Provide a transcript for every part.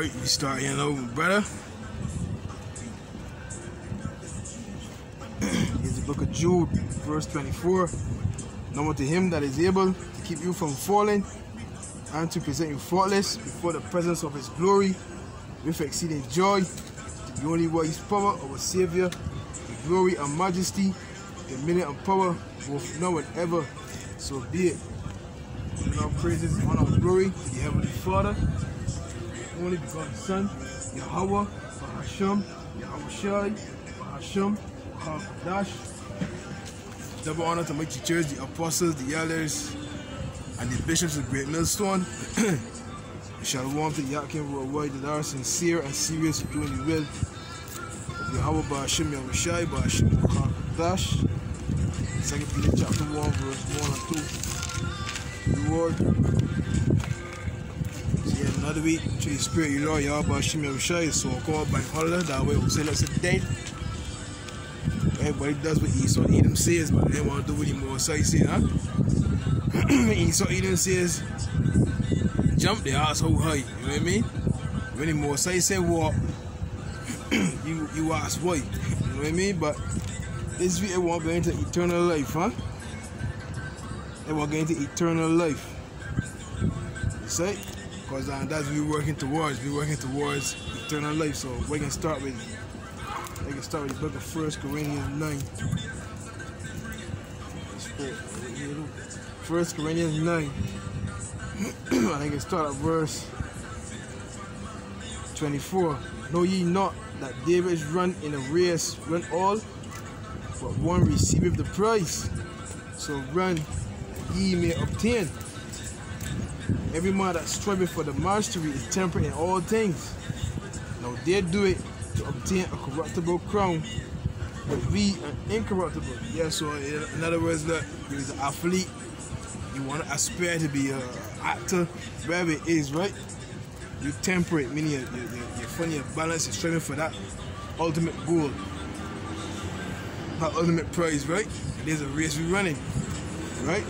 Alright, we start in over, brother. Here's the book of Jude, verse 24. Number to him that is able to keep you from falling and to present you faultless before the presence of his glory with exceeding joy. The only wise power, our Savior, the glory and majesty, the dominion and power, both now and ever. So be it. And all praises, honor, and glory to the Heavenly Father, the only begotten Son, Yahweh, Bahasham, Yahawashi, Bahasham, Dash. Double honor to mighty church, the apostles, the elders, and the bishops of Great Millstone. Shalom to the Yakin worldwide that are sincere and serious in doing the will of Yahweh Bahasham, Yahawashi, Bahasham, Dash. Second Peter chapter 1, verse 1 and 2 reward. So yeah, another week, to the spirit, you Lord, but Shimmy Shai, so called by holiday, that way we'll say a date. Everybody does what Esau Edom says, but they want to do what he more say, huh? Esau Edom says, jump the asshole high, you know what I mean? When he more say, say walk, you, you ask why, you know what I mean? But this want to go into eternal life, huh? and we're going to eternal life. You see? Because uh, that's what we're working towards. We're working towards eternal life. So we can start with we can start with the book of First Corinthians 9. First Corinthians 9. I can start at verse 24. Know ye not that David's run in a race run all, but one receiveth the prize. So run ye may obtain. Every man that striveth for the mastery is temperate in all things. Now they do it to obtain a corruptible crown, but we an incorruptible. Yeah, so in other words, that you're an athlete, you want to aspire to be an actor, wherever it is, right? You temperate, meaning you're, you're, you're funny, you're balanced, you're striving for that ultimate goal, that ultimate prize, right? And there's a race we're running, right?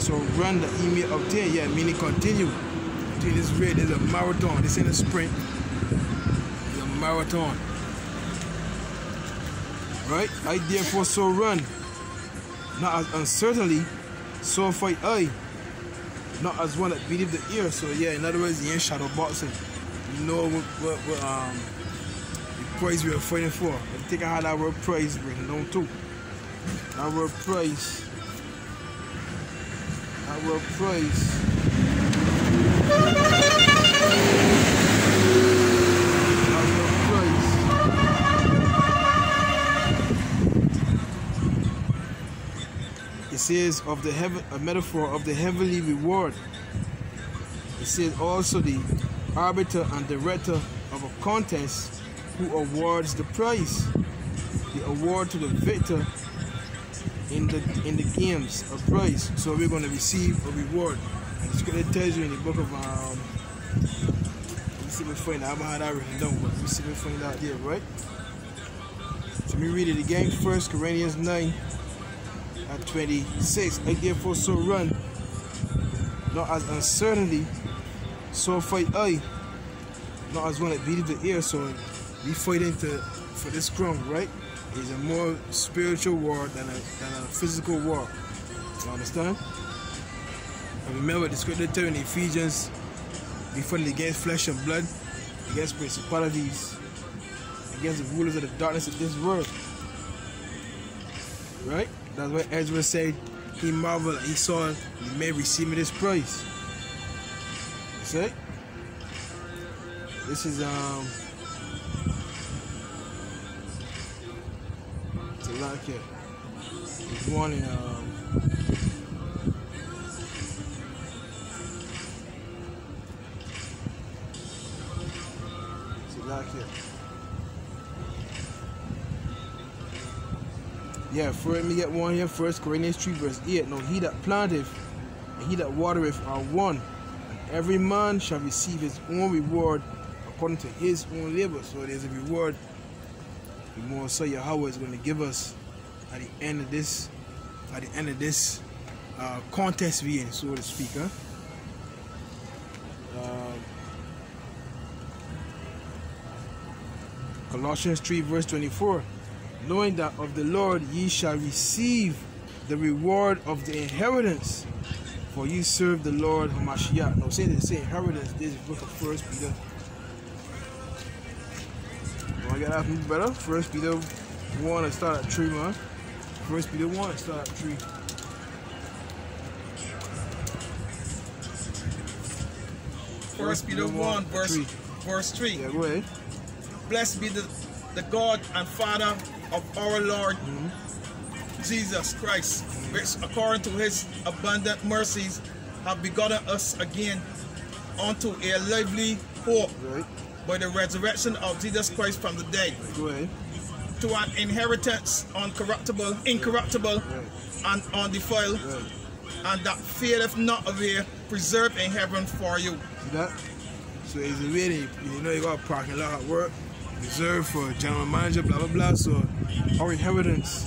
So run the he up there, yeah, meaning continue. Continue this race. There's a marathon. This ain't a sprint. It's a marathon. Right? I therefore so run. Not as uncertainly, so fight I. Not as one that beateth the ear. So yeah, in other words, he ain't shadow boxing. You know what, what, what um the prize we are fighting for. I think I had that word prize written down too. That word prize our praise. It says of the heaven a metaphor of the heavenly reward. It says also the arbiter and director of a contest who awards the prize. The award to the victor in the in the games a prize. So we're going to receive a reward. The scripture tells you in the book of um. Let me see if we find out. I haven't had that written down, but let me see find out there, right? So let me read it again. First Corinthians 9 at 26. I therefore so run, not as uncertainly, so fight I, not as one that beateth the air. So we fight into for this crown, right? Is a more spiritual war than a, than a physical war. You understand? And remember the scripture tells in Ephesians, fight against flesh and blood, against principalities, against the rulers of the darkness of this world. Right? That's why Ezra said he marveled, he saw he may receive me this prize. See? This is um like it. One in um, like it. Yeah, for me get one here first Corinthians 3 verse 8. No, he that planteth and he that watereth are one. And every man shall receive his own reward according to his own labor. So there's a reward the more so Yahweh is going to give us at the end of this at the end of this uh, contest we in, so to speak. Huh? Uh, Colossians 3, verse 24. Knowing that of the Lord ye shall receive the reward of the inheritance, for ye serve the Lord Hamashiach. Now, say same inheritance, this is book of First Peter. To get that better? First Peter 1, I start at 3, man. First Peter 1, I start at 3. First Peter 1, verse, three. verse 3. Yeah, go ahead. Blessed be the, the God and Father of our Lord Mm-hmm. Jesus Christ, which according to his abundant mercies have begotten us again unto a lively hope Right. By the resurrection of Jesus Christ from the dead, ahead. to an inheritance uncorruptible, incorruptible, Right. and undefiled, Right. and that feareth not of away, preserved in heaven for you. See that? So it's a waiting. You know you got a parking lot at work, reserved for general manager, blah blah blah. So our inheritance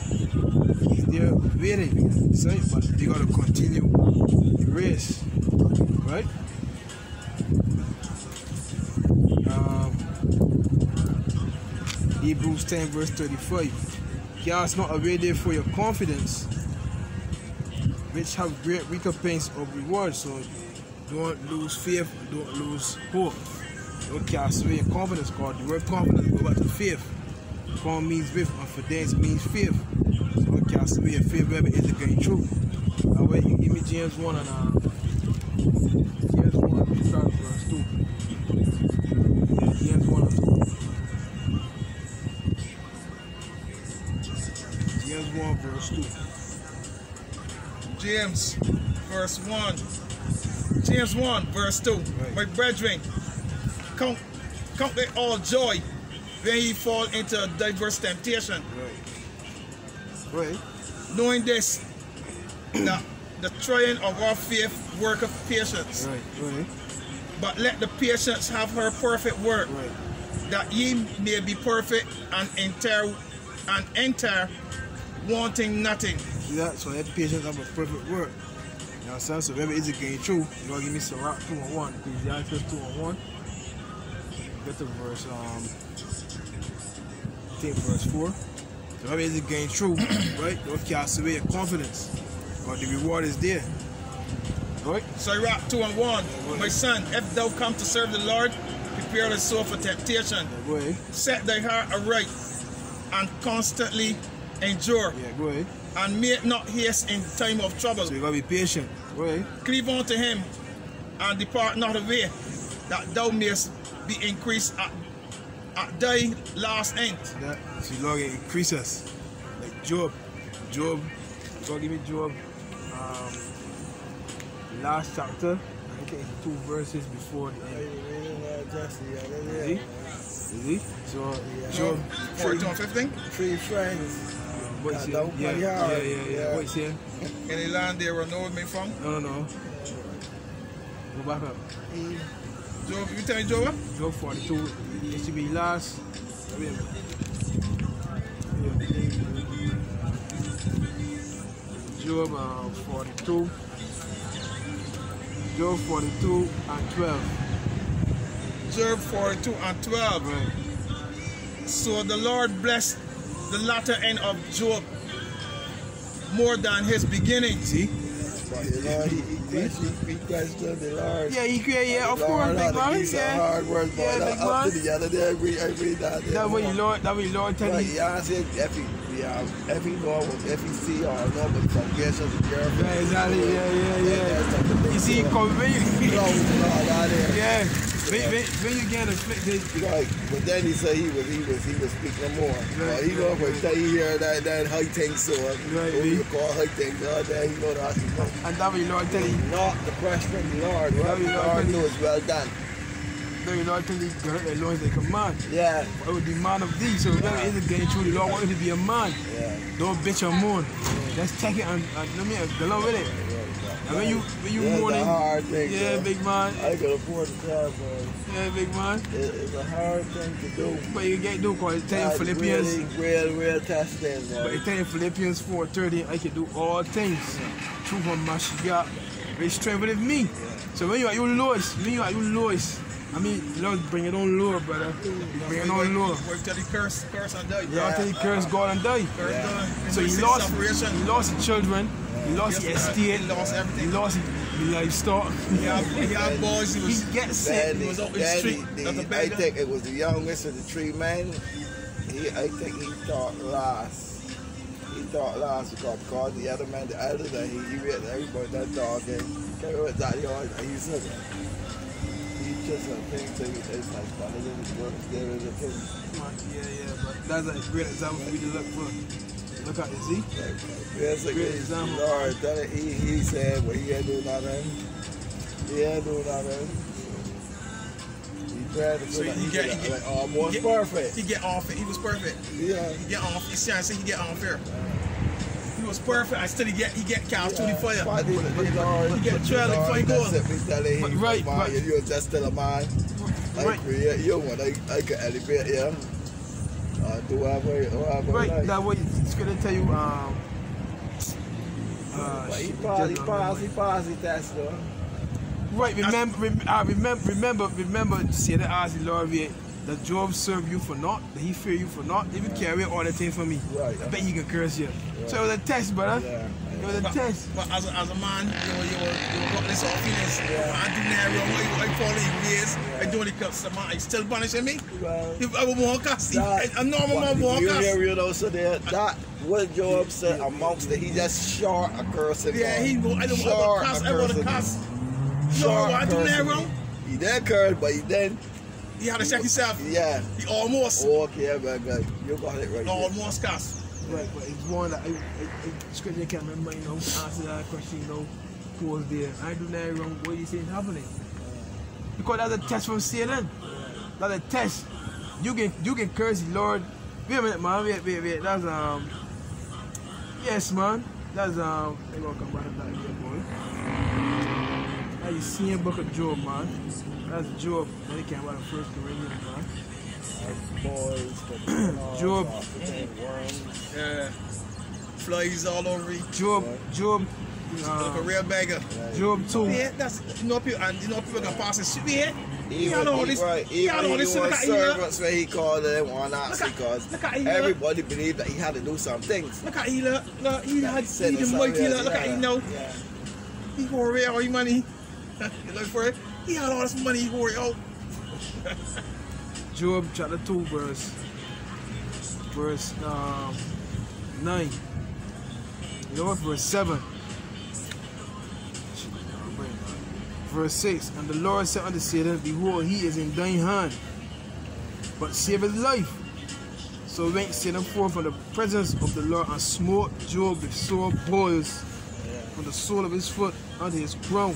is there waiting. So, but you gotta continue the race. Right? Hebrews 10 verse 35. Cast not away therefore your confidence, which have great recompense of reward. So don't lose faith, don't lose hope. Don't cast away your confidence, God. the word confidence go back to faith. Con means with, and confidence means faith. So don't cast away your faith, whether it's going true. Now, wait, give me James 1 and uh, James 1, start verse 1, 2. James, verse 1. James 1, verse 2. Right. My brethren, count, count it all joy when ye fall into a diverse temptation, Right. Right. knowing this, that the trying of our faith worketh patience. Right. Right. But let the patience have her perfect work, Right. that ye may be perfect and enter and enter wanting nothing. See that? So that patience have a perfect work. You know what I'm saying? So whatever is it getting true, you gotta give me some rock two and one. Ecclesiastes two and one. Get the verse um I think verse four. So whatever is it getting true, right? Don't cast away your confidence. But the reward is there. Right? Sirach 2 and 1. My son, if thou come to serve the Lord, prepare thy soul for temptation. Yeah. Set thy heart aright and constantly endure, Yeah, go ahead. and make not haste in time of trouble. So you gotta be patient. Go ahead. Cleave unto him and depart not away, that thou mayest be increased at, at thy last end. See that? So Lord can increase us. Like Job. Job. God give me Job. Um, last chapter. I think it's two verses before the end. Is he? Is he? So Job. 14 and 15. Three friends. What's Yeah, here? Yeah, yeah, yeah, yeah, Yeah. What's here? Any land there will know me from. No, no, no. Go back up. Job, you tell me, Job? Job 42. It should be last. Wait a Job uh, 42. Job 42 and 12. Job 42 and 12. Right. So the Lord blessed the latter end of Job more than his beginning. See? But you know, he, he, questioned, he questioned the Lord. Yeah, he create, yeah, of The course, big had man. Yeah. hard work, boy. Yeah, That big up to the other day, I read, I read that. That way you Lord, that way you Lord tell Right, you. yeah, I said, if he, yeah, if he know, if he see or know, but some questions is careful. Yeah, exactly. Yeah, yeah, yeah. You see, come when you, Close and all that yeah, when, when, when you get afflicted, Right, but then he said he was he was he was speaking more. Right, Well, he know right, for right. you hear that that high thing so Right, you call high the other day he know that he know. and that way Lord tell you, Not the question of the Lord. Yeah, the we Lord knows well done. that way Lord tell you, gird the Lord is a command. Yeah. It would be man of thee. So whoever is it getting true, the Lord wants you to be a man. Yeah. Don't bitch or moan. Let's take it and, and let me go with it. And when you when you That's moaning, a hard thing. yeah, bro. big man, I can afford to travel. yeah, big man. It, it's a hard thing to do. But you get do cause it's That's Philippians, really, real, real testing, but bro. it's telling Philippians 4:30, I can do all things through whom Mashiach, which strengtheneth me. So when you are your lowest, when you are your lowest, I mean, Lord, bring it on lower, brother. Bring it on lower. Wait till he curse, curse and die. Lord, Yeah. till he curse God and die. Curse Yeah. done. So he lost, separation. he lost his children, he lost his Yes, estate, he lost everything. he lost his livestock. He had, he had boys. He He was. gets sick. Then, He was up in the then street the- as a I think it was the youngest of the three men. He, I think he thought last. He thought last because, because the other man, the elder, that he, he read everybody that dog and came with that yard. and He said, he just a thing to me. It's like them works there is a thing. Yeah, yeah, but that's a great example to look for. Look at it, see? Yes, like, Great example. Lord, that he, he said, well, he had do nothing. He had do nothing. He tried to So like he he get- he get- like oh, almost he get- perfect. He get off it. He was perfect. Yeah. He get off. He say, I say he get off here. He was perfect. I still he get he get cows to the fire. But the- the Lord- You get the trailer Lord before you go. just sit me telling But him, right, man, but- you're just still a man. I Right. create you one. I, I can elevate you. Uh, do whatever, whatever Right, like. that way it's gonna tell you, um, uh, But he shit, passed, he just- passed, he passed the test though. Right, remember, rem, uh, remember, remember, remember, say that ask the Lord, yeah, that Job serve you for naught, that he fear you for naught, if you carry all the thing for me, Right. I bet he can curse you. So it was a test, brother. Yeah. It was a But, test. but as, a, as a man, you know, you were, you were got this off. Yeah. I do now, you know, I follow you years. I do it because the man is still punishing me. Well, If I would walk us, that- a normal man what- walk you us. hear, you know, so there, that what Job said amongst it, he just short a cursing. Yeah, he go, I don't want a to cuss, I want to cursing. cuss. No, I do that cursing. wrong. He then cursed, but he then, He had to check yourself. yeah. He almost, Okay, man, God, you got it right. there. almost cuss. Right, but it's one that I, I, I scripture can't remember, you know, answer that question, you know, who was there. I do that wrong, what you saying happening? Because that's a test from CNN. That's a test. You can you can curse the Lord. Wait a minute, man. Wait, wait, wait. That's um. Yes, man. That's um. They gonna come back to that again, boy. That's the same book of Job, man. That's Job. Then it came about the first Corinthians, man. Boys, Job. Yeah. Flies all over me. Job, Job, Like a uh, real beggar. Job two. Yeah, that's you know people and you know people can pass this shit. Yeah, he Even, had all this. right, He had all this. he Look was at here. servants where he called them one Look at- because look at here. everybody believed that he had to do some things. Look at he look. Look, he had Said he the the mighty Savior, look. Look at yeah, he know. yeah. He go away all his money. You look for it. He had all this money. for it, out. Job chapter 2 verse verse um, 9. You know what? Verse 7. Verse 6. And the Lord said unto Satan, Behold, he is in thine hand, but save his life. So went Satan forth from the presence of the Lord and smote Job with sore boils from the sole of his foot unto his crown.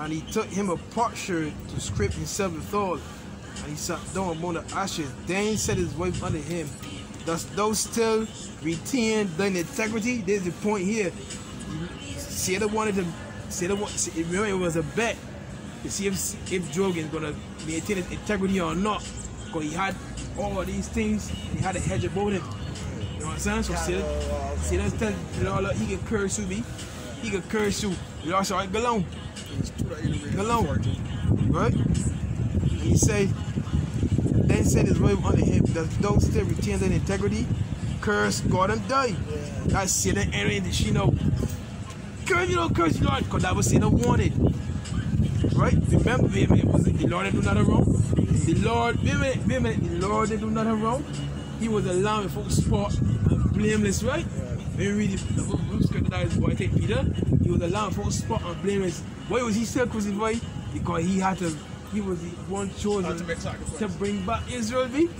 And he took him a potsherd to scrape himself withal. And he sat down among the ashes. Then said his wife unto him, Dost thou still retain thine integrity? There's the point here. Satan wanted to wa- remember it was a bet to see if if Job is gonna maintain his integrity or not. Because he had all these things he had a hedge about him. You know what I'm saying? So tell the Lord, look, he can curse you, me. He can curse you. You Lord said, all right, go along. Go along. Right? He say, then said his wife unto him, Does thou still retain their integrity? Curse God and die. That's Satan entering the she know. Curse you don't curse you Lord, because that was Satan wanted. Right? Remember, wait a minute, was it the Lord that do nothing wrong? The Lord, wait a minute, wait a minute, the Lord that do nothing wrong? He was allowing folks spot blameless, right? When you read the book of scripture that is boy take Peter, he was allowing folks spot and blameless. Why was he still crucified? Because he had to, he was the one chosen to bring back Israel, be.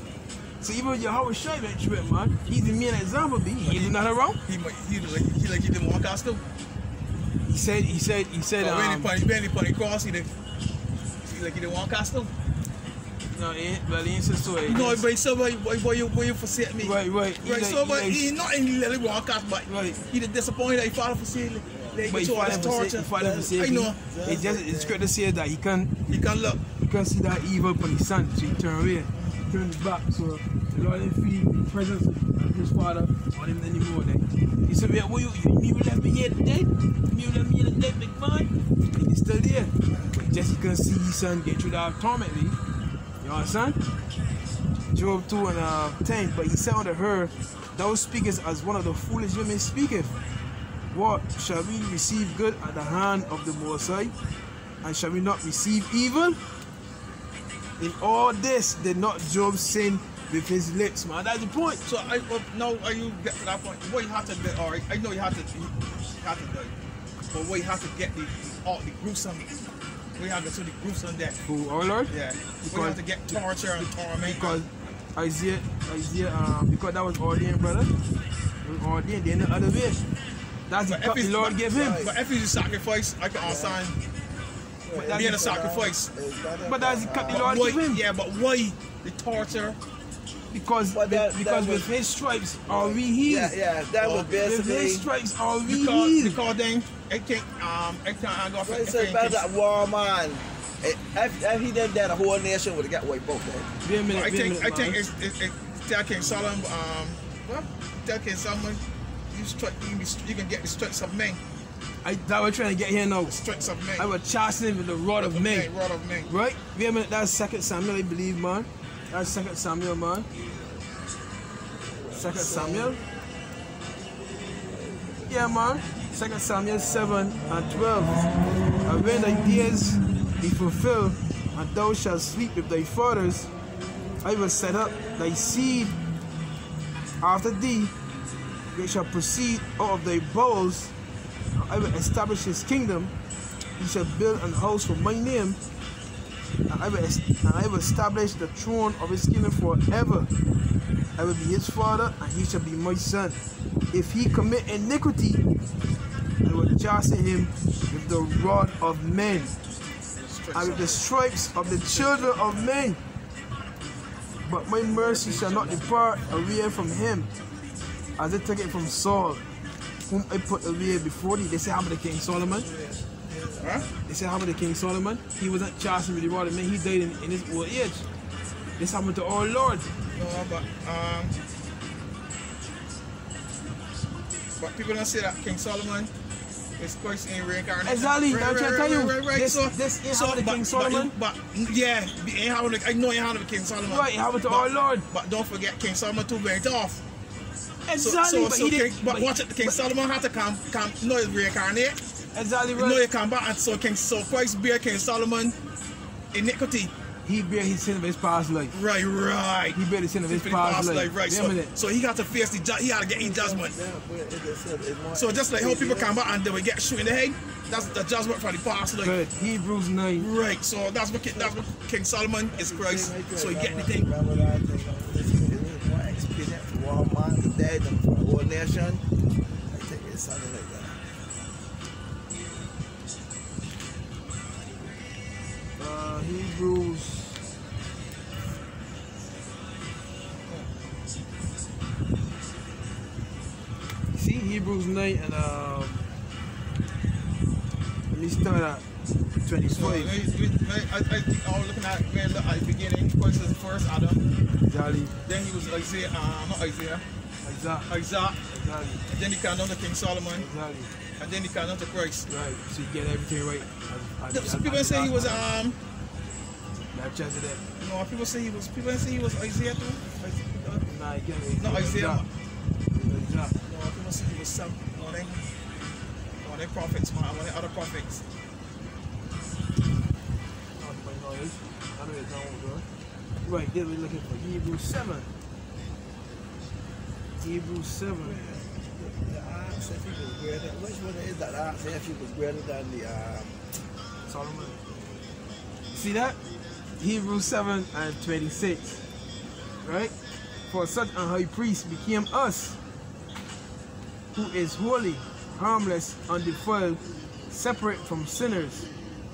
So even Yahawashi went through it, man. He's the main example, be. He did nothing wrong. He might he like he like he didn't walk out still. He said, he said, he said, Oh, when he um, put when he put the cross, he did. He like he didn't walk out still. No, he well, he said so. He No, just- but so why why why you why you forsake me? Right, right. He Right, like- so he like- he not in let it walk out, but Right. he disappointed that he father forsake. Like, But he to all fought this him for torture. sake, he fought him for sake. I know. It just, it's great to says that he can't. He can't look. he can't see that evil upon his son, so he turn away. turned his back, so the Lord didn't feel the presence of his father on him anymore. Then he said, "Yeah, well, you, you, you left me here today. You left me here today, big man." And he's still there. But Jesse can't see his son get through that torment. Lee. You understand? Job 2 and uh, 10. But he said unto her, Thou speakest as one of the foolish women speaketh. What shall we receive good at the hand of the Most? And shall we not receive evil? In all this did not Job sin with his lips, man. That's the point. So I well, now are you get to that point? What you have to do, all right? I know you have to, you have to do, but what you have to get the all the gruesome, we have to do the gruesome death. Who, our Lord? Yeah, we have to get torture and torment. Because Isaiah, Isaiah, um, because that was ordained, brother. It was ordained. There ain't no other way. That's the But cup if the Lord but- gave him. But if you sacrifice, I can understand But that's being a the- sacrifice. But that's the cup the But Lord why, gave him. yeah, but why the torture? Because, But that- because that with his stripes are we healed. Yeah, yeah, that was Okay. With basically. his stripes are we Because healed. because then it can't um it can't go for Well, it's about that war man. If, if he did that, the whole nation would have got wiped out. man. Wait a minute, I wait a think minute, I think man. it's it, it, King Solomon um well tell King Solomon you strike you can, be, you can get the strikes of men I, that we're trying to get here now. strikes of men I was chastening with the rod of men. rod of men Right? Wait a minute, that's Second Samuel, I believe, man. That's Second Samuel, man. Second Samuel. Yeah, man. Second Samuel 7 and 12. And when thy days be fulfilled, and thou shalt sleep with thy fathers, I will set up thy seed after thee, which shall proceed out of thy bowels. I will establish his kingdom. He shall build an house for my name, and I will, and I will establish the throne of his kingdom forever. I will be his father, and he shall be my son. If he commit iniquity, will chasten him with the rod of men, and with the stripes of the children of men. But my mercy shall not depart away from him, as I took it from Saul, whom I put away before thee. They say, How about the King Solomon? huh They say, How about the King Solomon? He wasn't chastened with the rod of men, he died in, in his old age. This happened to our Lord. no but um but people don't say that King Solomon is Christ in reincarnation Exactly, right, right, to right, tell you, right, right, right. this- so, this ain't so, how the but, King Solomon- but, but yeah it ain't how the, I know it how the King Solomon Right, it happened to but, our Lord. but don't forget King Solomon too went off So, Exactly, so, but so he King, didn't. but watch it. King but- Solomon had to come, come, no, it's reincarnate. Exactly No, you right. come back, and so King, so Christ bear King Solomon iniquity. He bear his sin of his past life. Right, right. He bear the sin of his For the past life. right? A So, so he got to face the, ju- he had to get in judgment. Yeah, but it just said it more- So just like how people come back and they will get shot in the head, that's the judgment for the past life. Good. Hebrews 9. Right. So that's what King- that's what King Solomon is Christ. So he get the thing. Remember that is more experience for war man, the dead, and for the whole nation. I think it's something like that. Uh, Hebrews. 9 and um, me start at So, 25. we- we- I, I think I was looking at at the beginning. Christ the first Adam. Exactly. Then he was Isaiah, uh, not Isaiah, Exactly. Isaac. Exactly. And then he came to King Solomon. Exactly. And then he came to Christ. Right. So you get everything right. As- Some as- people say he was um Melchizedek. no people say he was people say he was Isaiah too. Isaiah- Nah, you can't. No Isaiah. Exactly. No people say he some one of them one prophets man, one of other prophets. Right, then we're looking for Hebrews 7. Hebrews 7. The axe, if he was greater, which one is that axe if he was greater than the um, Solomon. See that? Hebrews 7 and 26. Right? For such an high priest became us, who is holy, harmless, undefiled, separate from sinners,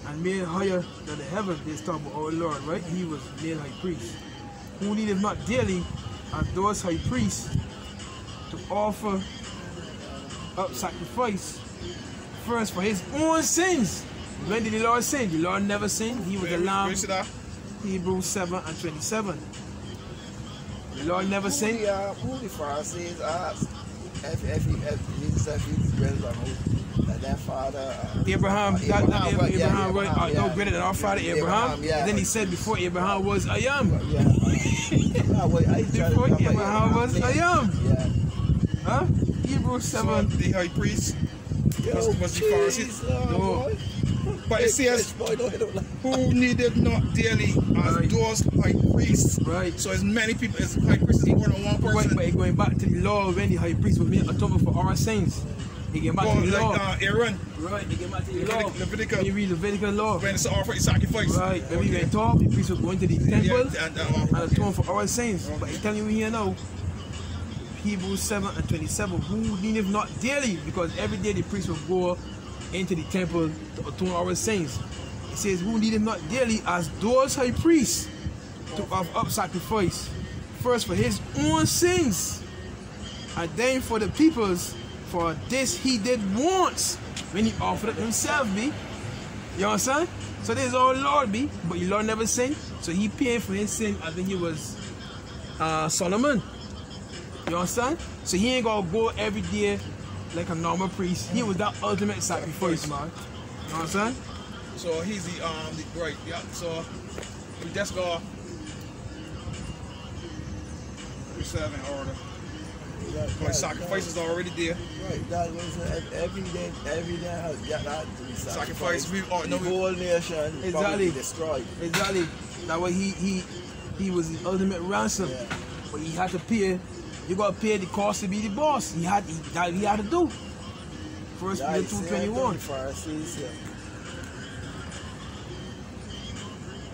and made higher than the heaven. This talk about our Lord, right? He was made high priest. Who needed not daily as those high priests to offer up sacrifice first for his own sins. When did the Lord sin? The Lord never sinned. He was Where- lamb. where is that? Hebrews 7 and 27. The Lord never Who sinned. the, uh, who the Pharisees asked if, if, he, if Jesus if he's greater than who? That father. Uh, Abraham, uh, that, that Abraham, right, yeah, Abraham, was Abraham, uh, no yeah. greater than our father Abraham. Abraham, yeah. And then he said before Abraham was I am. Yeah. uh, no, I Before remember Abraham was I am. Yeah. Huh? Hebrews So 7. the high priest, Yo, Must- must be Pharisees. oh, No. boy. but it says, Boy, don't like- who needed not daily as Right. those high priests. Right. So as many people as high priests is more than one person. wait, going back to the law when the high priest was made atonement for our sins. He came back Well, to the law. like uh, Aaron, right, he came back to the Levitic- law. Levitical. When you read Levitical law. when it's to offer a sacrifice. Right, when we went talk, the priest was going to the temple. Yeah, and, uh, and atone for our sins. But he telling you here now, Hebrews 7 and 27, who needeth not daily, because every day the priest will go into the temple to atone our sins. Says, who needeth not daily as those high priests to offer up sacrifice, first for his own sins, and then for the people's, for this he did once when he offered it himself, be. You understand? So this is Lord be, but your Lord never sinned. So he paid for his sin as when he was uh, Solomon. You understand? So he ain't gonna go every day like a normal priest. He was that ultimate sacrifice, man. You understand? So he's the um the right, yeah. So we just go we serve in order. That- My that- sacrifice is already there. Right, that was every day, every day has got that Sacrifice, we- oh, no, the whole nation Exactly. destroyed. Exactly. That way he he he was the ultimate ransom. Yeah. But he had to pay. You gotta pay the cost to be the boss. He had he, that he had to do. First Peter two twenty one. Pharisees, yeah.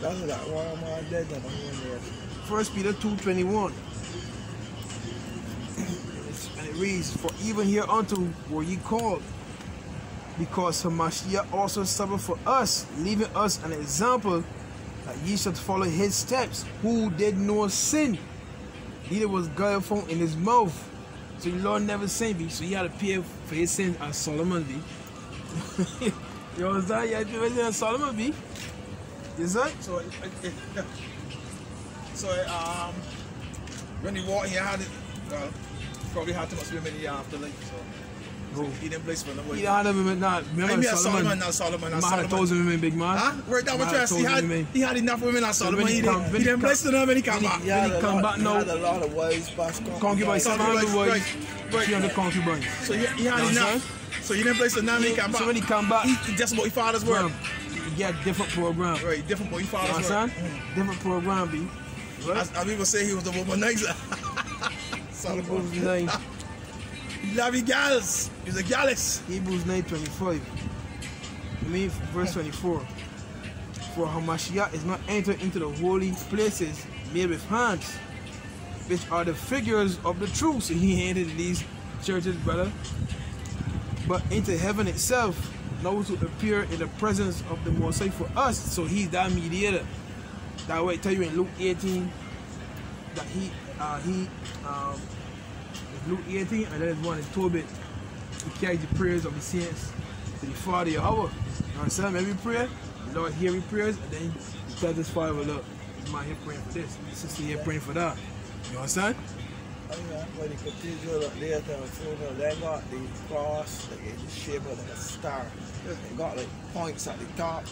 That's one dead on the whole nation. First Peter 2.21 And it reads, For even hereunto were ye called, because Hamashiach also suffered for us, leaving us an example that ye should follow his steps, who did no sin, neither was found in his mouth. So the Lord never sinned, be. so he had to pay for his sins as Solomon be. you understand? You had to pay as Solomon be. Is that? So it, it, it. So um when he walked he had it well probably had too much women here after like so, so Oh. he didn't place for no way. He had a women, not I remember mean, Solomon. Solomon, not Solomon, not Man had a thousand women, big man. Huh? Right down Man with had a trust. He had, women. he had enough women on Solomon. when He he didn't, come- when he he didn't come- bless them and he come when he- back. He he come lot, back he now- had a lot of wives, past Concubines, Concubines, 700 wives, right, right. 300 concubines. So he, he had You know what enough. So he didn't place the name. He come back. So when he come back, he, he just about his father's bro, word. Get different program. Right, different about his know what I'm father's saying? word. Different program, B. As, as people say, he was the womanizer. Solomon. Hebrews 9, He love gals. He's a gallus. Hebrews 9 25. I mean, verse 24. For Hamashiach is not entered into the holy places made with hands, which are the figures of the truth. So he entered these churches, brother. But into heaven itself, now to appear in the presence of the Most High for us. So he's that mediator. That way, I tell you in Luke 18 that he, uh, he, um, Luke 18, and then one in Tobit. He carries the prayers of the saints to the Father Yahweh. You understand? Every prayer, the Lord hear every prayers, and then he tells his Father, look, this man here praying for this, this sister here praying for that. You understand? Yeah, when the cathedral up the the cross, like the shape of like a star. They got like points at the top,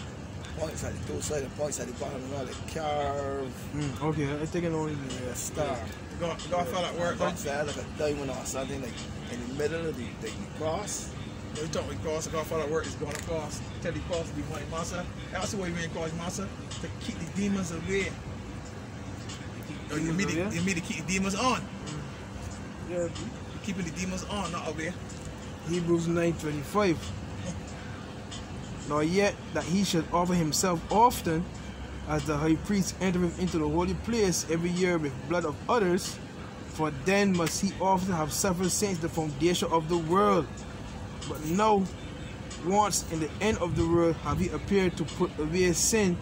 points at the two sides, and points at the bottom, and all like carved Mm, okay, I think I know what you a mean. star. God, God felt at work. Got that like a diamond or something like in the middle of the, the, the cross. We talk with cross, God felt at work is going across. Tell the cross to be one master. That's what you mean cross master. To keep the demons away. You, you, Demons mean to, away? you mean to keep the demons on. Yeah. Keeping the demons on, not away. Hebrews 9:25. Nor yet that he should offer himself often, as the high priest entering into the holy place every year with blood of others, for then must he often have suffered since the foundation of the world. But now, once in the end of the world, have he appeared to put away sin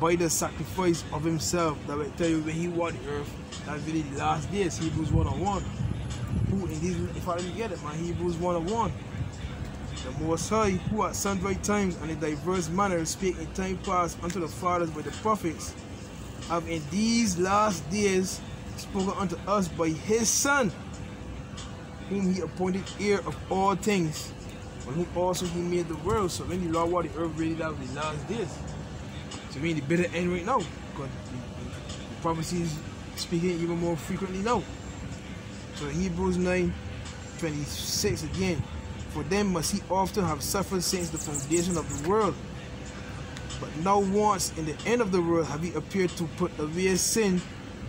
by the sacrifice of himself. That will tell you when he walked the earth, that's really the last days, Hebrews 101 who in these if I didn't get it, man, Hebrews 101. The Most High, who at sundry times and in diverse manners spake in time past unto the fathers by the prophets, have in these last days spoken unto us by his Son, whom he appointed heir of all things, and whom also he made the world. So when the Lord what the earth really that was the last days. So mean the bitter end right now, because the, the, the prophecies speaking even more frequently now. So Hebrews 9 26 again. For them must he often have suffered since the foundation of the world. But now once in the end of the world have he appeared to put away sin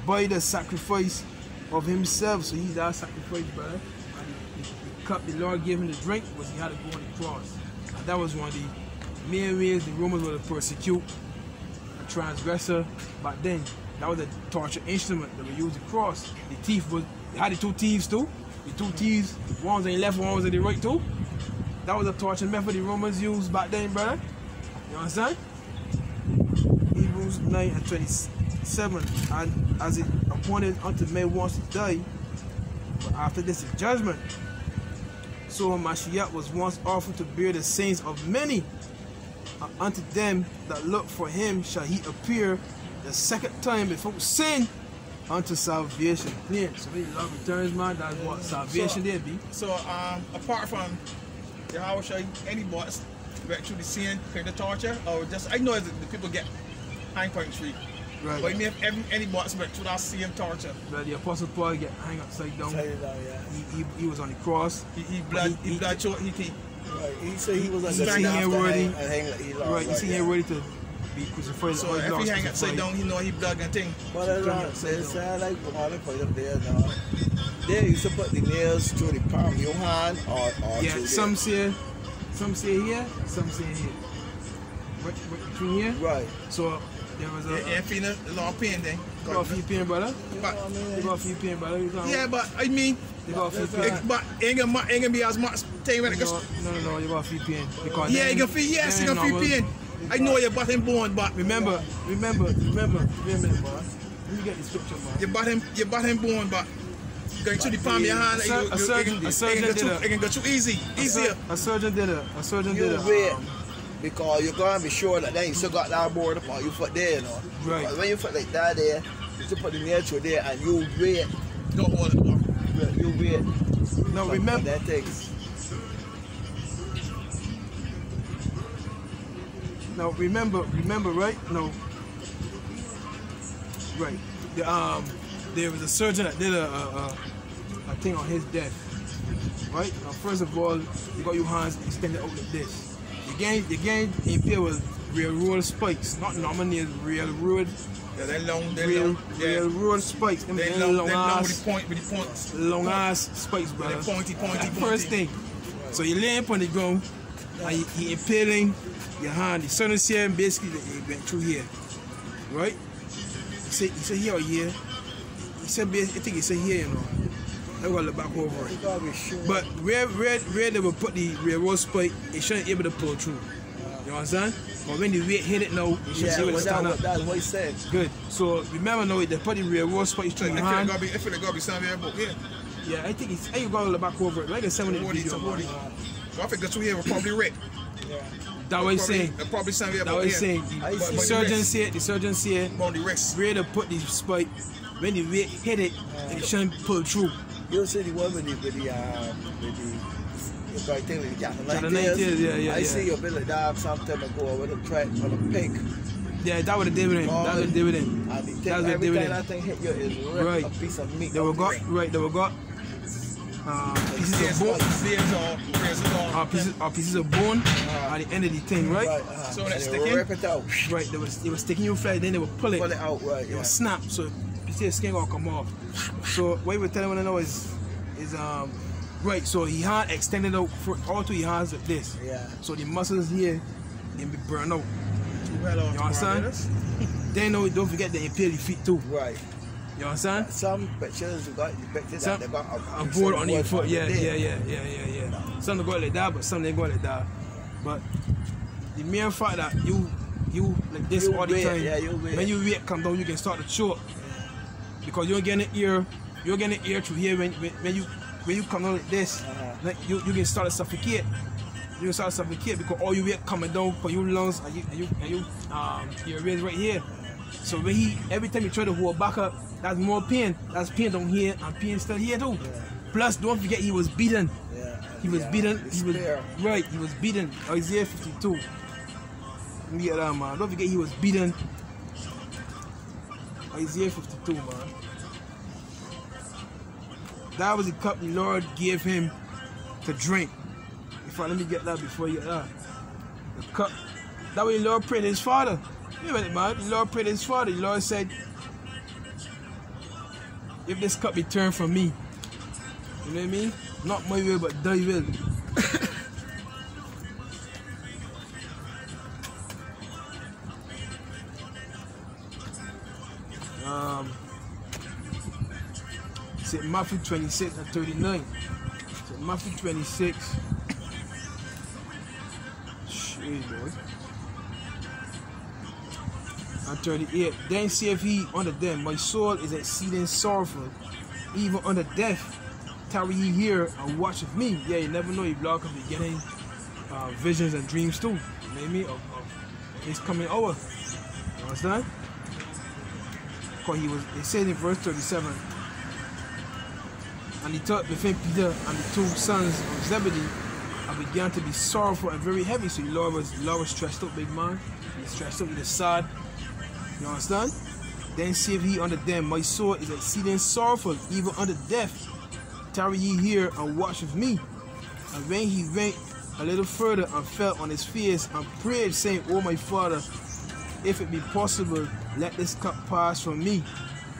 by the sacrifice of himself. So he's our sacrifice, brother. And the, the, cup the Lord gave him to drink was he had to go on the cross. And that was one of the main ways the Romans were to persecute a transgressor back then. That was a torture instrument that we used the cross. The thief was they had the two thieves too. The two thieves, one was on the left, one was on the right too. That was a torture method the Romans used back then, brother. You understand? Hebrews 9 and 27. And as it appointed unto men once to die, but after this is judgment. So Mashiach was once offered to bear the sins of many. And unto them that look for him shall he appear the second time before sin unto salvation. Clear. So when Lord returns, man, that's what salvation So- there be. So um, apart from Yahweh you any bots actually seeing kind of torture or just I know that the people get hang point tree. Right. But if every any bots but to not see him torture. But the apostle Paul get hang upside down. Tell you that, yeah. He, he, he was on the cross. He, he blood He- he, he- blood choke he can Right. He said he was on He's the hanging after already. hang- and hang- he lost, Right, you see him ready to be crucified. so or if he lost hang upside crucified. down he know he blood and thing. But I don't say, it sound like all the point up there now. They you to put the nails through the palm of your hand or, or Yeah, through some say, some say here, some say here. Right, right between here. Right. So there was a, Yeah, if he a long pain then. you got a few pain, brother. But- know You got a few pain, brother. Yeah, but I mean you got a few That's pain. it, but ain't gonna, ain't gonna be as much time when it goes. No, no, no, no, you got a few pain. Because Yeah, then- you can feel yes, you then can feel normal- pain. I know your bottom bone, but Remember, remember, remember, remember, a minute, boy. Let me get the scripture, boy. your bottom your bottom bone, but going to the palm of your hand, A sur- a surgeon- it can- a it surgeon can did too, a- it can go too easy, A easier. A surgeon did a, a surgeon You did wait um, because you're gonna be sure that then you still got that board upon your foot there, you know. Right. Because when you foot like that there, you put the through there and you wait. Go hold it. You wait. no, remember, that takes. No, remember, remember, right? No, right. The, um, there was a surgeon that did a, a, a, a thing on his death, right? Now, first of all, you got your hands extended out like this. You gain, you gain in here with railroad spikes, not normal nails, railroad, Yeah, they long, they real, long, yeah. railroad spikes. Them, They long, long, they long ass, with the point, with the points. long ass spikes, brother. With the pointy, pointy, pointy. First thing. So you lay up on the ground and you, he impaling your hand. The sun is here and basically he went through here. Right? He said, he said here or here. He said, bas- I think he said here, you know. I'm gonna look back over it. gotta be sure. But where, where, where they will put the railroad spike, it shouldn't be able to pull through. You understand? But when the weight hit it now, it should yeah, be able to but that, stand up. what, that's what he said. Good. So remember now, they put the railroad spike So through I your feel it hand. gotta be, I feel it gotta be something here, but yeah. Yeah, I think it's. Hey, you gotta look back over it. Like I said when the Forty video. to forty. So I think that's what here, we're probably red. Yeah. That what he's Probably- saying. uh, Probably something That but what he's saying. I The, see. the surgeon said. The surgeon said. On the wrist. Where to put the spike. When the weight hit it, it shouldn't pull through. You see the one with the with the um with the it's like thing with the Jack Jack the the yeah, yeah, I yeah. see your Billy Dog some time ago with a track on a pig. Yeah, that would have did with him. That would have did with him. And the That was a every time dividend. that thing hit you is rip Right. a piece of meat. They were got the right. They were got uh, pieces of bone. all, beers all, beers all. Uh, pieces, uh, pieces of bone at the end of the thing, right? Right. Uh, So and that's they sticking? Rip it out. Right. They was they was sticking you flat. Then they would pull it. Pull it out. Right. It Yeah. will snap. So you see the skin gonna come off. So what you were telling me now is is um right. So he had extended out for all two hands like this. Yeah. So the muscles here can be burned out. Well, uh, You understand? Then no, don't forget the impale your feet too. Right. You understand? Some pictures you got the pictures Some, that they got a, a board on your foot. Yeah, yeah, yeah, yeah, yeah, yeah. Some they go like that, but some they go like that. But the mere fact that you you like this You all the wait, time, yeah, you wait. when you weight come down, you can start to choke because you're getting ear, you're getting ear through here when, when when you when you come down like this, Uh-huh. like you you can start to suffocate. You can start to suffocate because all you weight coming down for your lungs and you and you and you um your raise right here. So when he every time you try to hold back up, That's more pain. That's pain down here and pain still here too. Yeah. Plus, don't forget he was beaten. Yeah. He was yeah. beaten. He was right. He was beaten. Isaiah 52. Let me get that man. Don't forget he was beaten. Isaiah 52, man. That was the cup the Lord gave him to drink. In fact, let me get that before you get that. The cup. That way the Lord prayed his father. Wait a minute, man. The Lord prayed his father. The Lord said, if this cup be turned from me, you know what I mean? Not my will, but thy will. Matthew 26 and 39. St. Matthew 26. Shit, boy. And 38. Then saith he unto them, My soul is exceeding sorrowful, even unto death. Tarry ye here and watch with me. Yeah, you never know Lord could be getting uh, visions and dreams too. Maybe of, of his coming over. You understand? Because he was it says in verse 37. And he taught between Peter and the two sons of Zebedee and began to be sorrowful and very heavy. So Lord was Lord was stressed up, big man. He stressed up with his sad. You understand? Then said he unto them, My soul is exceeding sorrowful, even unto death. Tarry ye here and watch with me. And when he went a little further and fell on his face and prayed, saying, O my father, if it be possible, let this cup pass from me.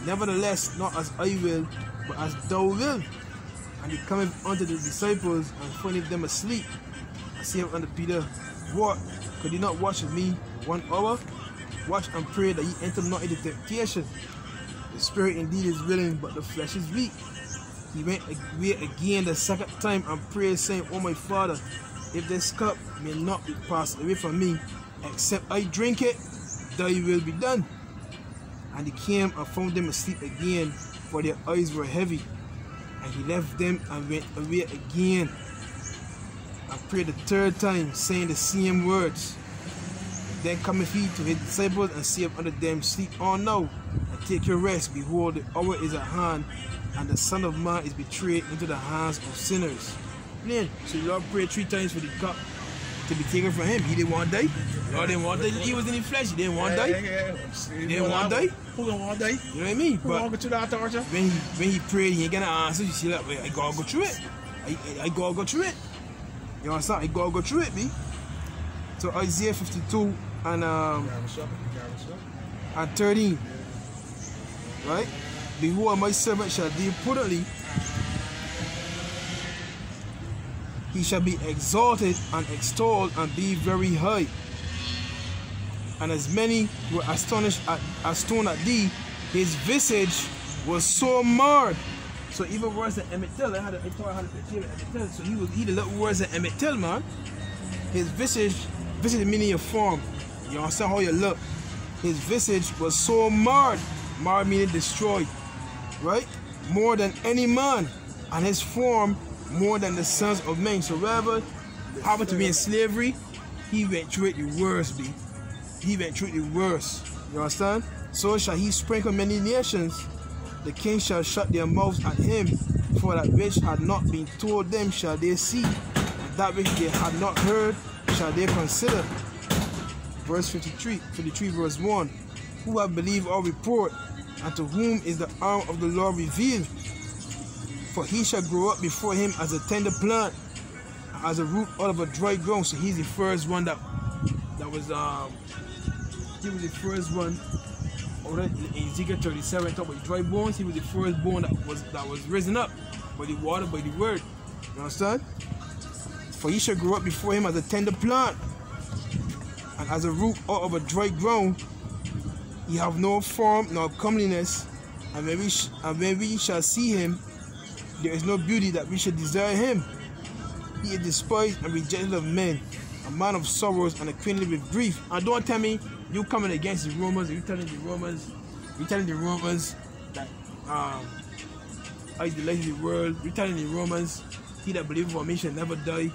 Nevertheless, not as I will, but as thou wilt. And he cometh unto the disciples and findeth them asleep. And saith unto Peter, What? Could ye not watch with me one hour? Watch and pray that ye enter not into temptation. The spirit indeed is willing, but the flesh is weak. He went away again the second time and prayed, saying, O my father, if this cup may not be passed away from me, except I drink it, thy will be done. And he came and found them asleep again, for their eyes were heavy. And he left them and went away again. And prayed the third time, saying the same words. Then cometh he to his disciples and saith unto them, Sleep on now, and take your rest. Behold, the hour is at hand, and the Son of Man is betrayed into the hands of sinners. Then, so the Lord prayed three times for the cup to be taken from him. He didn't want to die. Lord didn't want die. He was in the flesh. He didn't want to Yeah, die. yeah, yeah. See, They who want gonna- Who gonna want die? You know what I mean? Who gonna go through that torture? when he when he prayed, he ain't gonna answer. You see that? Wait, I gotta go through it. I, I, I gotta go through it. You understand? I gotta go through it, me. So Isaiah 52 and um Grab us up, grab us up. and 13. Right? Behold, my servant shall deal prudently. He shall be exalted and extolled and be very high. And as many were astonished at astonished at thee, his visage was so marred. So even worse than Emmett Till, I had a, I thought I had a picture of Emmett Till. So he was he the little worse than Emmett Till, man. His visage, visage meaning your form. You understand how you look. His visage was so marred. Marred meaning destroyed. Right? More than any man. And his form more than the sons of men. So wherever happened to be in slavery, he went through it the worst, B. He went through it the worst. You understand? So shall he sprinkle many nations. The king shall shut their mouths at him, for that which had not been told them shall they see, that which they had not heard shall they consider. Verse 53, 53 verse 1. Who have believed our report, and to whom is the arm of the Lord revealed? For he shall grow up before him as a tender plant, as a root out of a dry ground. So he's the first one that that was um he was the first one or in Ezekiel 37 talk about dry bones, he was the first bone that was that was risen up by the water, by the word. You understand? For he shall grow up before him as a tender plant, and as a root out of a dry ground. He have no form nor comeliness, and when we and when we shall see him, there is no beauty that we should desire him. He is despised and rejected of men, a man of sorrows and acquainted with grief. And don't tell me you coming against the Romans, you telling the Romans, you telling the Romans that um I the light of the world, you telling the Romans he that believe for me shall never die.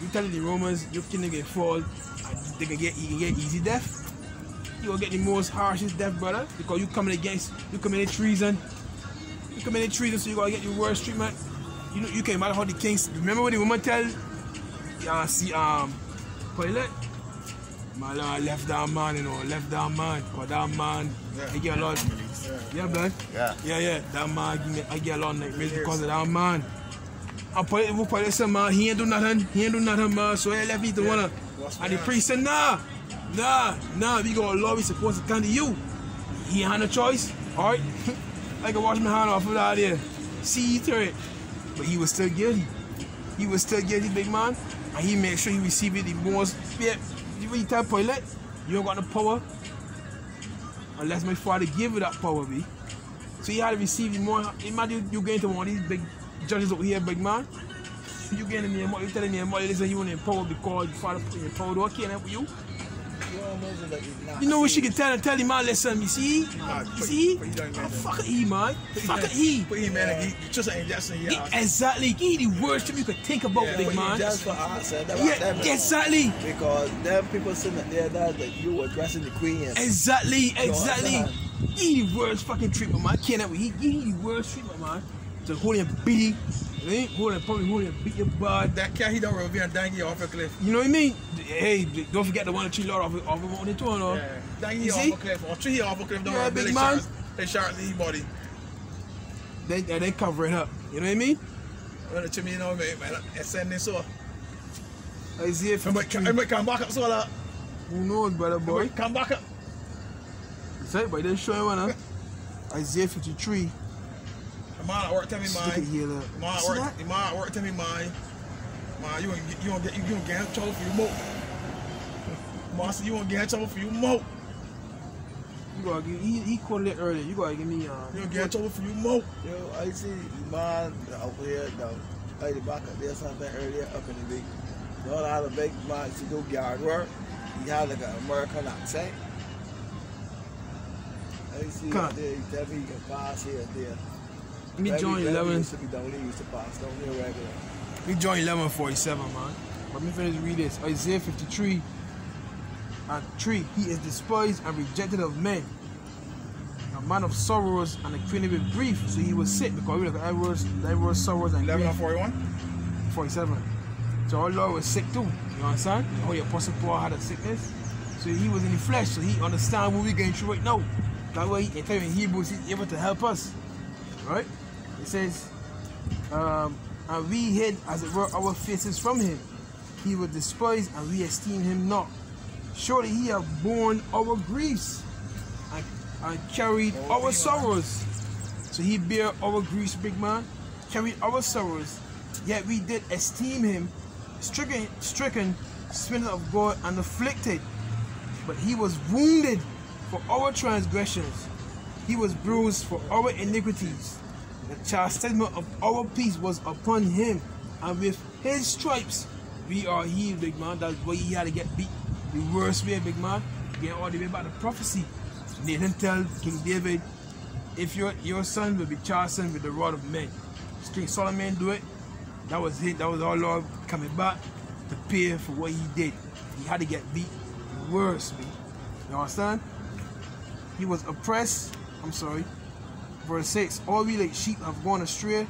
You telling the Romans your kingdom can fall and they can get you can get easy death. you gonna get the most harshest death, brother, because you coming against, you committed treason. Committed treason, so you gotta get the worst treatment. You know, you came out of the kings. Remember when the woman tell, uh, see, um, Pilate, my lord left that man, you know, left that man, cause that man, Yeah. he get a lot, yeah, blood. Yeah. Yeah, yeah, that man give me, I get a lot of nightmares because of that man. And Pilate, who Pilate said, man, he ain't do nothing, he ain't do nothing, man, so he left me the Yeah. What's And the priest said, nah, nah, nah, we got a law, we supposed to come to you. He had no choice, alright? I can wash my hand off of that there. See through it. But he was still guilty. He was still guilty, big man. And he made sure he received the most. Yeah, you tell Pilate, you don't got the power unless my father give you that power, B. So he had to receive the more. Imagine you going to one of these big judges over here, big man. You getting me, a you telling me, listen, you want in power because your father put in power. Do I can't help you? You almost like it's not You know what she can tell and tell him, man, listen, you see? Nah, You see? put ah, it down, man. Oh, fuck it, he, man. Fuck it, he. Put him man, he just ain't Jackson. He- Yeah. Exactly. He the worst thing you could think about, Yeah, big but he man. Just for answer. That Yeah, them, exactly. Because them people sitting there that, that you were dressing the queen. Exactly, exactly. He the worst fucking treatment, man. I can't have he, he the worst treatment, man. To hold him beat you, eh? hold him, probably him beat your butt. That cat, he don't revere and dang you off a cliff. You know what I mean? Hey, don't forget the one that tree lot off of off of on the two, no? Yeah. Dang You you see? off a cliff. Or tree off a cliff. Don't Yeah, big man. They sharks the body. They, they, they cover it up. You know what I mean? When the chimney, you know, man, man, sending so. Isaiah I might, 53. I might come back up so that. Who knows, brother boy? might come back up. Say but they show you one, huh? Isaiah 53. The man work tell me, Stick it man. here, look. The man at See work, that? man work tell me, man. Man, you won't get, you won't get, you won't get in trouble for your moat. Man said you won't get in trouble for your moat. You gotta give, he, he quoted it earlier. You gotta give me, uh, You won't get in trouble for your moat. Yo, I see man over here down at the back of there something earlier up in the big. You know how the big man to do yard work. He had like an American accent. I see Come. there, he tell me can pass here and there. Me join 11. Used to be down there, used to pass down there regular. We join 1147, man. Let me finish read this. Isaiah 53 and 3. He is despised and rejected of men. A man of sorrows and acquainted with grief. So he was sick because we look at word, that sorrows and 11 and grief. 41. 47. So our Lord was sick too. You understand? How the Apostle Paul had a sickness. So he was in the flesh. So he understand what we're going through right now. That way, in Hebrews, he's able to help us. Right? It says, um, and we hid as it were our faces from him. He was despised and we esteemed him not. Surely he hath borne our griefs and, and carried Oh, our big man. sorrows. So he bear our griefs, big man, carried our sorrows. Yet we did esteem him stricken, stricken, smitten of God, and afflicted. But he was wounded for our transgressions, he was bruised for our iniquities. The chastisement of our peace was upon him, and with his stripes we are healed, big man. That's why he had to get beat the worst way, big man. Get all the way back to prophecy. Nathan tell King David, if your your son will be chastened with the rod of men. King Solomon do it. That was it. That was our Lord coming back to pay for what he did. He had to get beat worse, man. You understand? He was oppressed. I'm sorry. Verse 6 All we like sheep have gone astray.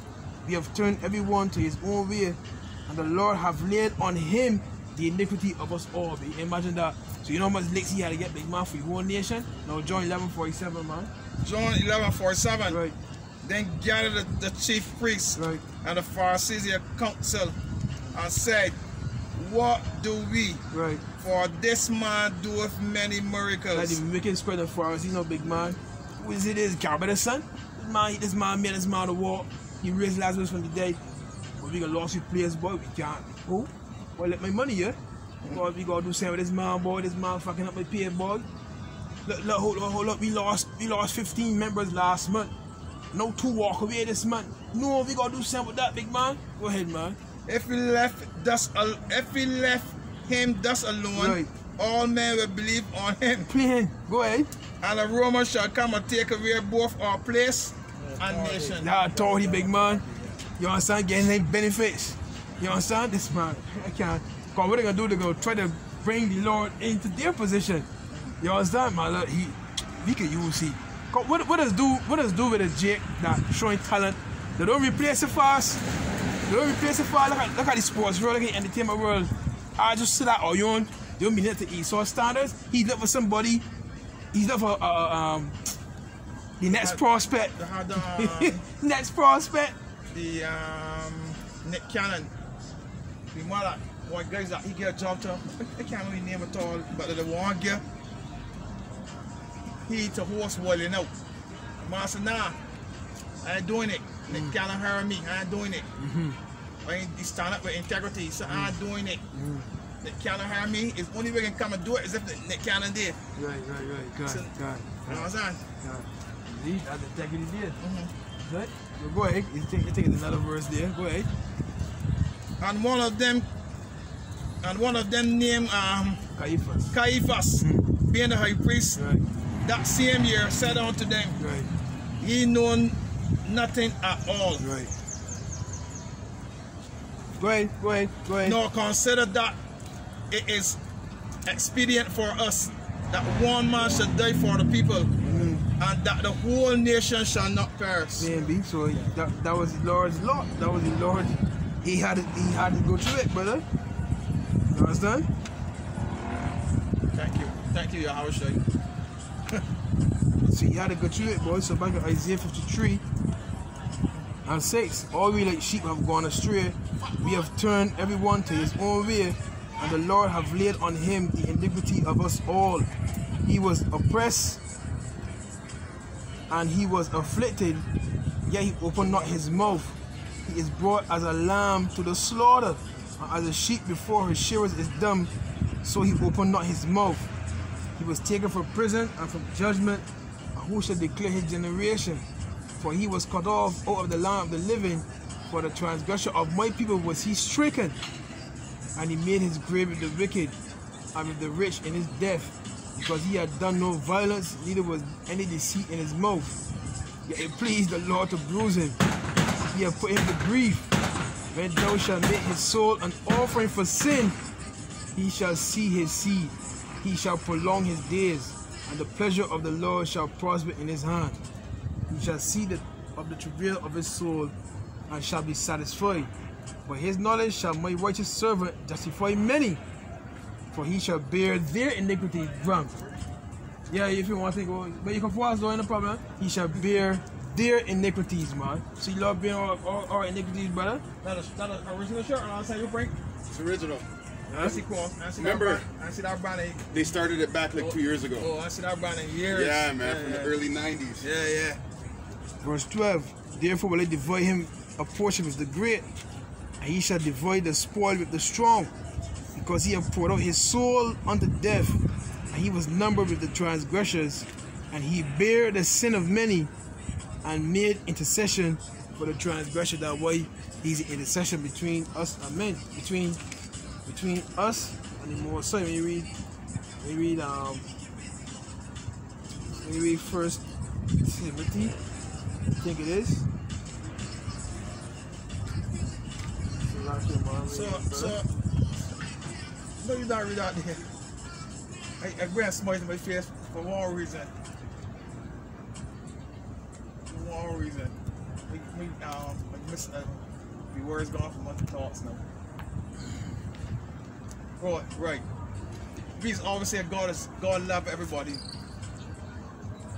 We have turned everyone to his own way. And the Lord have laid on him the iniquity of us all. Man. Imagine that. So you know how much licks he had to get big man for your whole nation? Now John 11 47, man. John 11 47. Right, Then gathered the, the chief priests right. and the Pharisees council and said, What do we? Right. For this man doeth many Like miracles. the wicked spread of you know, big man. Who is it? Is Carpenter son? Man, this man made this man to walk. He raised Lazarus from the dead. But we got lost with players, boy. We can't. Who? Boy, let my money, yeah? Boy, we gotta do something with this man, boy. This man fucking up my pay, boy. Look, look, hold up, hold up. We lost, we lost 15 members last month. No two walk away this month. No, we gotta do something with that, big man. Go ahead, man. If we left thus, al- if we left him thus alone, Right. all men will believe on him, Play him. Go ahead. And the Romans shall come and take away both our place and nation. Nah, authority, big man. You understand? Getting them benefits. You understand? This man, I can't. Cause what they gonna do? They're gonna try to bring the Lord into their position. You understand, man? Look, he, we can use he. Co- What, what does do? What does do with a Jake that showing talent? They don't replace it fast. They don't replace it fast. Look at, look at the sports world, look at the entertainment world. I just see that Oyon. They don't mean it to Esau standards. He looking for somebody. He's looking for uh, um, the next Had- prospect. Had um, next prospect. the um, Nick Cannon. The one that one guys that he get a job to. I, can't really name it all, but the one guy. He to horse walling out. Said, nah, I ain't doing it. Nick Cannon heard me, I ain't doing it. I ain't stand up with integrity, so I ain't doing it. Nick Cannon heard me. It's only way he can come and do it is if Nick Cannon did. Right, right, right. God, So- God, You know what I'm saying? God. See, that's exactly what he did. Mhm. Right? Well, go ahead. He's taking, taking another verse there. Go ahead. And one of them, and one of them named um, Caiaphas. Caiaphas, being the high priest, Right, that same year said unto them, right, Ye know nothing at all, right. Go ahead, go ahead, go ahead. nor consider that it is expedient for us that one man should die for the people, mm-hmm. and that the whole nation shall not perish. B&B, so that, that was the Lord's law. That was the Lord. He had he had to go through it, brother. You understand? Thank you. Thank you, Yahawashi. So he had to go through it, boy. So back in Isaiah 53 and 6, all we like sheep have gone astray. We have turned everyone to his own way, and the Lord have laid on him the iniquity of us all. He was oppressed and he was afflicted, yet he opened not his mouth. He is brought as a lamb to the slaughter, and as a sheep before her shearers is dumb, so he opened not his mouth. He was taken from prison and from judgment. And who shall declare his generation? For he was cut off out of the land of the living. For the transgression of my people was he stricken. And he made his grave with the wicked and with the rich in his death. Because he had done no violence, neither was any deceit in his mouth. Yet it pleased the Lord to bruise him. He hath put him to grief. When thou shalt make his soul an offering for sin, he shall see his seed, he shall prolong his days, and the pleasure of the Lord shall prosper in his hand. He shall see the, of the travail of his soul, and shall be satisfied. By his knowledge shall my righteous servant justify many, for he shall bear their iniquity drunk. Yeah, if you want to think, go, but you can force though, no problem. He shall bear their iniquities, man. So you love being all, all, our iniquities, brother. That is that is original shirt, and I'll say you bring. It's original. I see cool. I see Remember- that brand. I see that brand. They started it back like two years ago. Oh, I see that brand in years. yeah, man, from yeah. the early 90s. Yeah, yeah. Verse 12 Therefore will I divide him a portion with the great, and he shall divide the spoil with the strong, because he hath poured out his soul unto death, and he was numbered with the transgressors, and he bare the sin of many, and made intercession for the transgressor. That way, he's an intercession between us and men, between between us and the more. So when you read, read, um, when read First Timothy. I think it is. So, So, No, you don't read out there. I, I grab smile in my face for one reason. For one reason. Me, me, um, I miss, uh, the words gone from my thoughts now. Right, right. Because obviously God is God love everybody.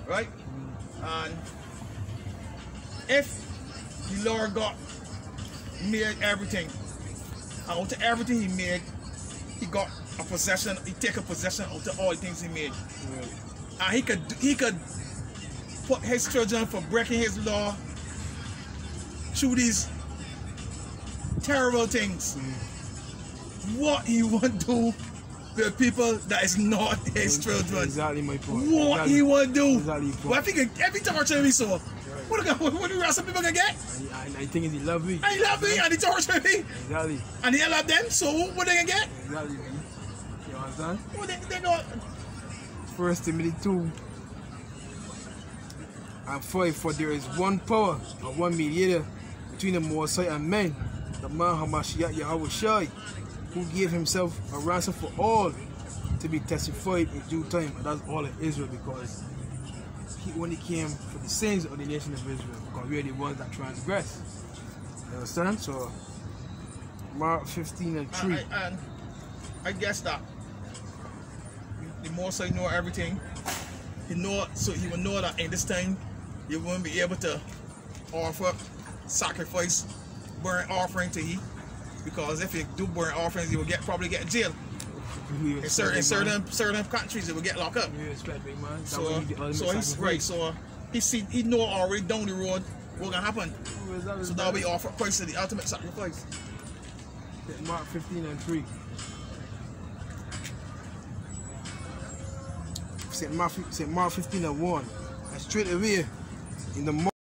Right? And if the Lord God made everything, and out of everything he made, he got a possession, he take a possession out of all the things he made. Right. And he could he could put his children for breaking his law through these terrible things. Mm. What he would do with people that is not his children. Exactly my point. What exactly. he would do. Exactly your point. Well, I think every torture me so. What what, what rest of people can get? And, and I think he love me. And he love me and he torture me. Exactly. And he love them, so what they can get? Exactly. You understand? What they, they got First Timothy 2 and 5 For there is one power and one mediator between the Most High and men, the man Hamashiach Yahawashi, who gave himself a ransom for all, to be testified in due time. And that's all of Israel because he only came for the sins of the nation of Israel because we are the ones that transgress. You understand? So Mark 15 and 3. And, I- and I guess that the more so you know everything, he know so he will know that in this time you won't be able to offer sacrifice, burn offering to he. Because if you do burn offerings, you will get probably get jail. In certain man. certain certain countries, you will get locked up. Expect, big man. That So, so he's sacrifice. right. So uh, he see he know already down the road what gonna happen. Oh, is that? So that'll be offer Christ the ultimate sacrifice. Mark 15 and 3. St. Mark, St. Mark 15 and 1. And straight away, in the